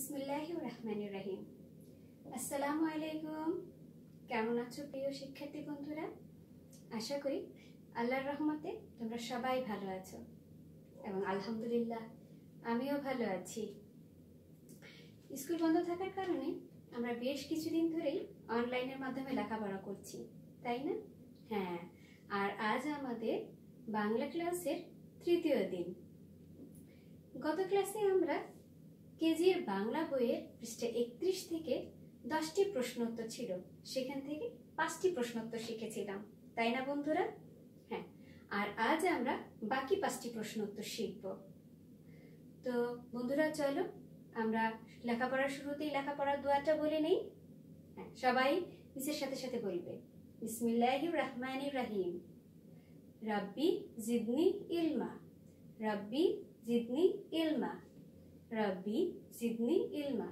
বিসমিল্লাহ রহমান রাহিম। আসসালামু আলাইকুম। কেমন আছো প্রিয় শিক্ষার্থী বন্ধুরা? আশা করি আল্লাহর রহমতে তোমরা সবাই ভালো আছো এবং আলহামদুলিল্লাহ আমিও ভালো আছি। স্কুল বন্ধ থাকার কারণে আমরা বেশ কিছুদিন ধরেই অনলাইনের মাধ্যমে লেখাপড়া করছি, তাই না? হ্যাঁ আর আজ আমাদের বাংলা ক্লাসের তৃতীয় দিন। গত ক্লাসে আমরা কেজির বাংলা বইয়ের পৃষ্ঠা একত্রিশ থেকে দশটি প্রশ্নোত্তর ছিল। সেখান থেকে পাঁচটি প্রশ্নোত্তর শিখেছিলাম। তাই না বন্ধুরা? হ্যাঁ আর আজ আমরা বাকি পাঁচটি প্রশ্নোত্তর শিখব। তো বন্ধুরা, চলো, আমরা লেখাপড়ার শুরুতেই লেখাপড়ার দোয়াটা বলে নেই। হ্যাঁ সবাই নিজের সাথে সাথে বলবে বিসমিল্লাহ রহমান রাহিম। রাব্বি জিদনি ইলমা। রাব্বি জিদনি ইলমা। রব্বি জিদনি ইলমা।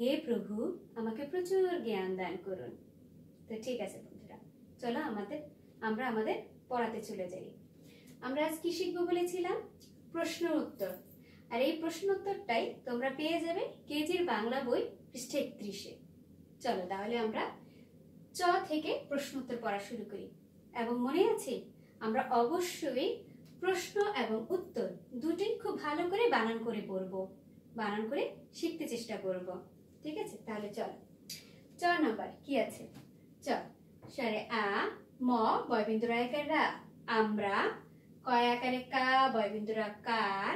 হে প্রভু, আমাকে প্রচুর জ্ঞান দান করুন। তো ঠিক আছে বন্ধুরা, চলো আমাদের, আমরা আমাদের পড়াতে চলে যাই। আমরা আজ কি শিখব বলেছিলাম? প্রশ্ন উত্তর। আর এই প্রশ্ন উত্তরটাই তোমরা পেয়ে যাবে কেজির বাংলা বই পৃষ্ঠে একত্রিশে চলো তাহলে আমরা চ থেকে প্রশ্ন উত্তর পড়া শুরু করি। এবং মনে আছে, আমরা অবশ্যই প্রশ্ন এবং উত্তর দুটি খুব ভালো করে বানান করে পড়ব। বানান করে শিখতে চেষ্টা করব। ঠিক আছে? তাহলে চল। চ নাম্বার, কি আছে? চ। সারে আ, ম, বয়বিন্দু রায়কার রা। আমরা, কয় আকারে কা, বয়বিন্দু রা কার।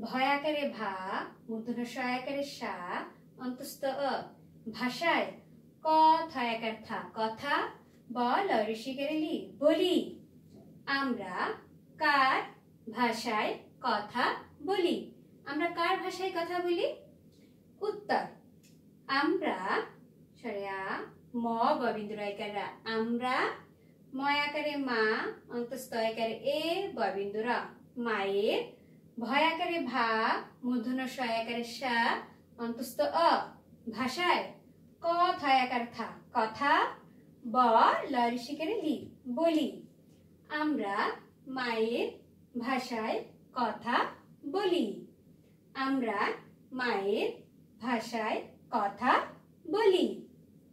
ভয় আকারে ভা, মূর্ধন্য স আকারে সা। অন্তস্থ অ। ভাষায়, ক, থয় আকার থা। কথা, ব লরিশিকারে লি। বলি। আমরা, কার, ভাষায়, কথা, বলি। আমরা কার ভাষায় কথা বলি? উত্তর। আমরা সরিয়া ম ববিন্দুরাইকারা আমরা ময় আকারে মা, অন্তস্থ আকারে এ ববিন্দুরা মায়ের ভয় আকারে ভা মূর্ধন্য সয় আকারে সা, অন্তস্থ অ, ভাষায় ক থয় আকার থা, কথা, ব লরিশিকারে লি, বলি। আমরা মায়ের ভাষায় কথা বলি। আমরা মায়ের ভাষায় কথা বলি।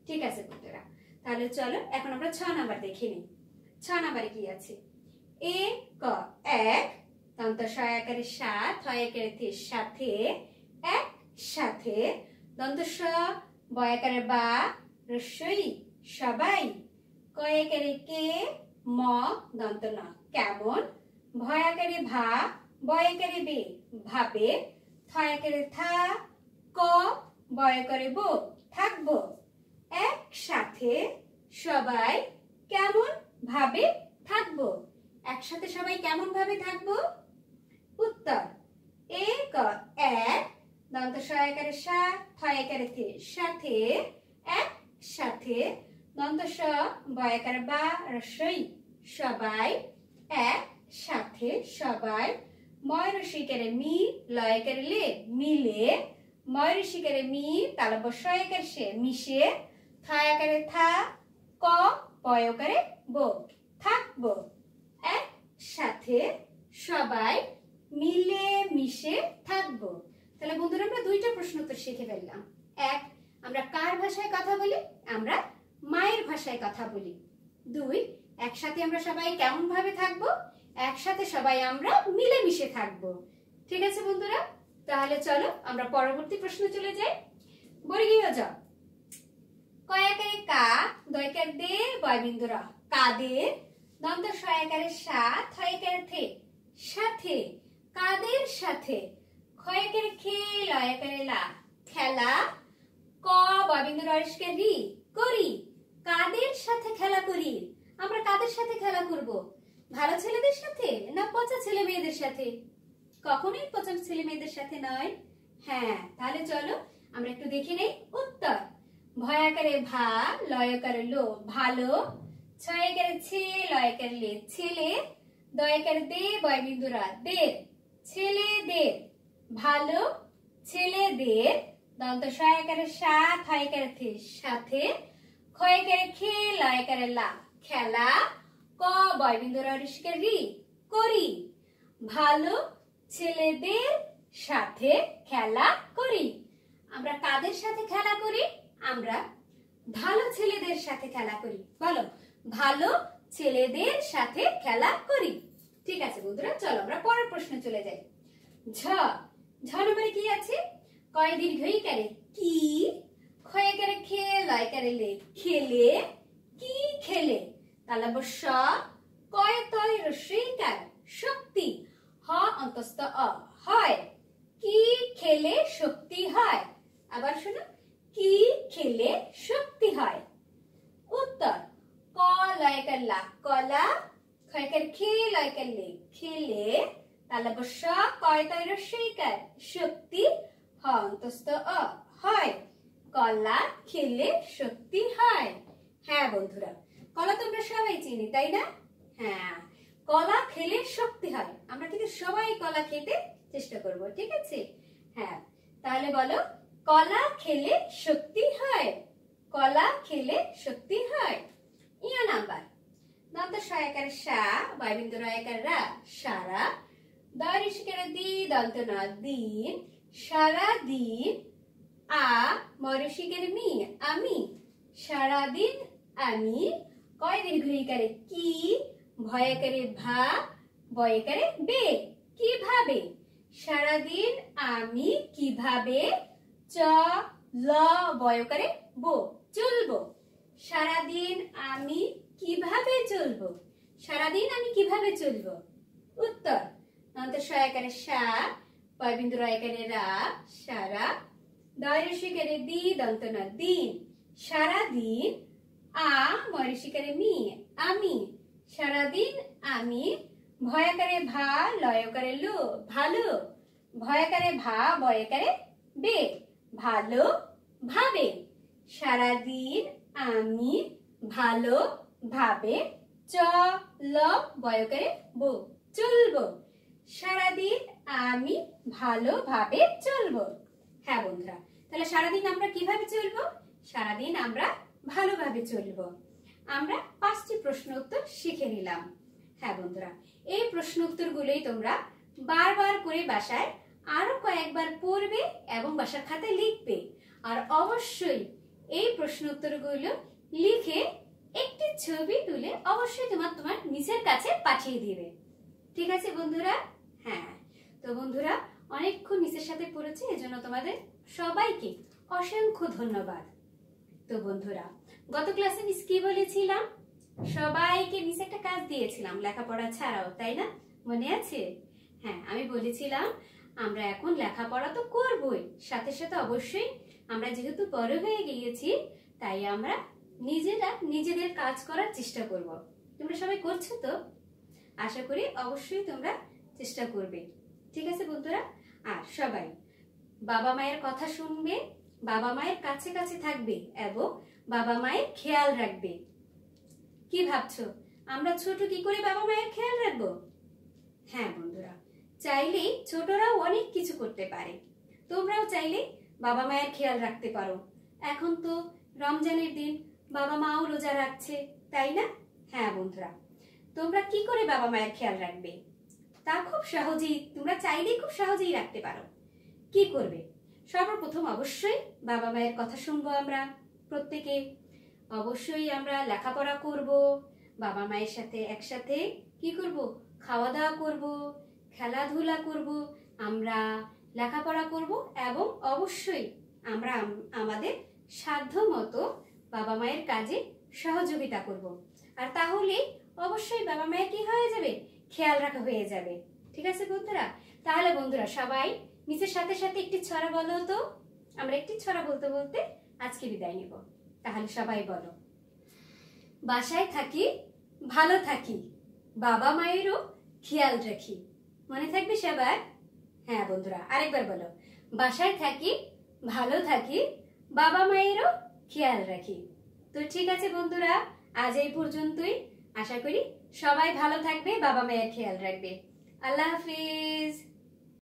ঠিক আছে বন্ধুরা, তাহলে চলো এখন আমরা ছ নাম্বার দেখে নিই। ছ নাম্বারে কি আছে? এ, ক, এক দন্ত সয়াকারে সাত হয়াকারে থে সাথে এক, সাথে দন্ত স বয়াকারে বা, রস্যই, সবাই। কয়েকারে কে, ম দন্ত ন, কেমন? ভয়াকারে ভা বয়াকারে বে, ভাবে থয়াকারে থা, ক, বয়াকারে বো, থাকব। একসাথে সবাই কেমন ভাবে থাকব? একসাথে সবাই কেমন ভাবে থাকব? উত্তর, এ, ক, এক, দন্ত সয়াকারে সা থয়াকারে থে, সাথে এক সাথে দন্ত স, বয়াকারে বা রসই সবাই এক সাথে সবাই ময় রসিকারে মি লয়কারে লে মিলে ময় রসিকারে মি তালব সয়কার সে মিশে থায়াকারে থা ক পয়কারে বো থাকব এক সাথে সবাই মিলে মিশে থাকব তাহলে বন্ধুরা, আমরা দুইটা প্রশ্ন উত্তর শিখে ফেললাম। এক, আমরা কার ভাষায় কথা বলি? আমরা মায়ের ভাষায় কথা বলি। দুই, একসাথে আমরা সবাই কেমন ভাবে থাকব? একসাথে সবাই আমরা মিলেমিশে থাকব। ঠিক আছে বন্ধুরা? তাহলে চলো আমরা পরবর্তী প্রশ্ন চলে যাই। বর্গীয় জ। কয়াকারে কা দয়কার দে বয়বিন্দুরা কাদের দন্ত সয়াকারে সা থয়াকারে থে সাথে। কাদের সাথে, ক্ষয়াকারে খে লয়াকারে লা। খেলা, ক বয়বিন্দুরা অরিষ্কার রি, করি। কাদের সাথে খেলা করি? আমরা কাদের সাথে খেলা করব? ভালো ছেলেদের সাথে না পচা ছেলে মেয়েদের সাথে? কখনোই পচা ছেলে মেয়েদের সাথে নয়। হ্যাঁ তাহলে চলো আমরা একটু দেখে নেই উত্তর। ভয়াকারে ভা, লয়কারে লো, ভালো। ছয়াকারে ছে, লয়কারে লে, ছেলে। দয়াকারে দে, বয়বিন্দুরা দের ছেলেদের ভালো। ছেলেদের দন্ত সয়াকারে সাত হয়কারে থে, সাথে। ক্ষয়কারে খে, লয়কারে লা, খেলা। ক বয়বিন্দুরা রি করি। ভালো ছেলেদের সাথে খেলা করি। আমরা কাদের সাথে খেলা করি? আমরা ভালো ছেলেদের সাথে খেলা করি। বলো, ভালো ছেলেদের সাথে খেলা করি। ঠিক আছে বন্ধুরা, চলো আমরা পরের প্রশ্ন চলে যাই। ঝ ঝ নম্বরে কি আছে? কয় দীর্ঘই কারে কি? ক্ষয় করে খে লয় করে লে খেলে কি খেলে? তাহলে স কয় তয় রসইকার শক্তি হ অন্তস্থ অ হয় কি খেলে শক্তি হয় আবার শোনো কি খেলে শক্তি হয় উত্তর ক লয়কার লা কলা ক্ষয়কার খে লয়কার লে খেলে তাহলে স কয় তয় রসইকার শক্তি হ অন্তস্থ অ হয় কলা খেলে শক্তি হয় হ্যাঁ বন্ধুরা কলা তোমরা সবাই চিনি, তাই না? হ্যাঁ কলা খেলে শক্তি হয়। আমরা কিন্তু সবাই কলা খেতে চেষ্টা করব, ঠিক আছে? হ্যাঁ তাহলে বলো, কলা খেলে শক্তি হয়? কলা খেলে শক্তি হয়? ইয়া নাম্বার। দন্ত সহায়কার সা বয়বিন্দু রয়াকার রা সারা দয় ঋষিকার দি দন্ত ন দিন সারা দিন আ মরসিকের মি, আমি সারাদিন আমি কয় দীর্ঘইকারে কি? ভয়কারে ভা বয়কারে বে। কীভাবে সারাদিন আমি কীভাবে চ, ল বয়কারে বো, চলবো। সারাদিন আমি কীভাবে চলবো? সারাদিন আমি কীভাবে চলবো? উত্তর। দন্ত সহায়কারে সা, পয়বিন্দু রয়কারে রা, সারা দয়রসিকারে দি, দন্ত ন দিন। সারাদিন আ ময়সিকারে মি, আমি। সারাদিন আমি ভয়াকারে ভা, লয়কারে লো, ভালো। ভয়াকারে ভা, বয়কারে বে, ভালো, ভাবে। সারাদিন আমি ভালো, ভাবে, চ, ল, বয়কারে বো, চলবো। সারাদিন আমি ভালোভাবে চলবো। হ্যাঁ বন্ধুরা, তাহলে সারাদিন আমরা কীভাবে চলবো? সারাদিন আমরা ভালোভাবে চলবো। আমরা পাঁচটি প্রশ্ন উত্তর শিখে নিলাম। হ্যাঁ বন্ধুরা, এই প্রশ্ন উত্তরগুলোই তোমরা বারবার করে বাসায় আরও কয়েকবার পড়বে এবং বাসার খাতে লিখবে। আর অবশ্যই এই প্রশ্ন উত্তরগুলো লিখে একটি ছবি তুলে অবশ্যই তোমার তোমার নিজের কাছে পাঠিয়ে দিবে। ঠিক আছে বন্ধুরা? হ্যাঁ তো বন্ধুরা, অনেকক্ষণ নিজের সাথে পড়েছে, এজন্য তোমাদের সবাইকে অসংখ্য ধন্যবাদ। তো বন্ধুরা, গত ক্লাসে মিস কি বলেছিলাম? সবাইকে মিস একটা কাজ দিয়েছিলাম, লেখাপড়া ছাড়াও, তাই না? মনে আছে? হ্যাঁ আমি বলেছিলাম, আমরা এখন লেখাপড়া তো করবই। সাথে সাথে অবশ্যই আমরা যেহেতু বড় হয়ে গিয়েছি, তাই আমরা নিজেরা নিজেদের কাজ করার চেষ্টা করব। তোমরা সবাই করছ তো? আশা করি অবশ্যই তোমরা চেষ্টা করবে। ঠিক আছে বন্ধুরা? আর সবাই, বাবা মায়ের কথা শুনবে বাবা মায়ের কাছে কাছে থাকবে এবং বাবা মায়ের খেয়াল রাখবে। কি ভাবছ? আমরা ছোট কি করে বাবা মায়ের খেয়াল রাখব? হ্যাঁ বন্ধুরা চাইলে ছোটরাও অনেক কিছু করতে পারে। তোমরাও চাইলে বাবা মায়ের খেয়াল রাখতে পারো। এখন তো রমজানের দিন, বাবা মাও রোজা রাখছে, তাই না? হ্যাঁ বন্ধুরা, তোমরা কি করে বাবা মায়ের খেয়াল রাখবে? তা খুব সহজেই, তোমরা চাইলেই খুব সহজেই রাখতে পারো। কি করবে? সর্বপ্রথম অবশ্যই বাবা মায়ের কথা শুনব আমরা। প্রত্যেকে অবশ্যই আমরা লেখাপড়া করব, বাবা মায়ের সাথে একসাথে কি করব? খাওয়া দাওয়া করব, খেলাধুলা করব, আমরা লেখাপড়া করব এবং অবশ্যই আমরা আমাদের সাধ্য মতো বাবা মায়ের কাজে সহযোগিতা করব। আর তাহলে অবশ্যই বাবা মায়ের কি হয়ে যাবে? খেয়াল রাখা হয়ে যাবে। ঠিক আছে বন্ধুরা? তাহলে বন্ধুরা সবাই নিচের সাথে সাথে একটি ছড়া বলো তো। আমরা একটি ছড়া বলতে বলতে আজকে বিদায় নেব। তাহলে সবাই বলো। বাসায় থাকি, ভালো থাকি, বাবা মায়েরও খেয়াল রাখি। মনে থাকবে সবার? হ্যাঁ বন্ধুরা, আরেকবার বলো। বাসায় থাকি, ভালো থাকি, বাবা মায়েরও খেয়াল রাখি। তো ঠিক আছে বন্ধুরা, আজ এই পর্যন্তই। আশা করি সবাই ভালো থাকবে, বাবা মায়ের খেয়াল রাখবে। আল্লাহ হাফিজ।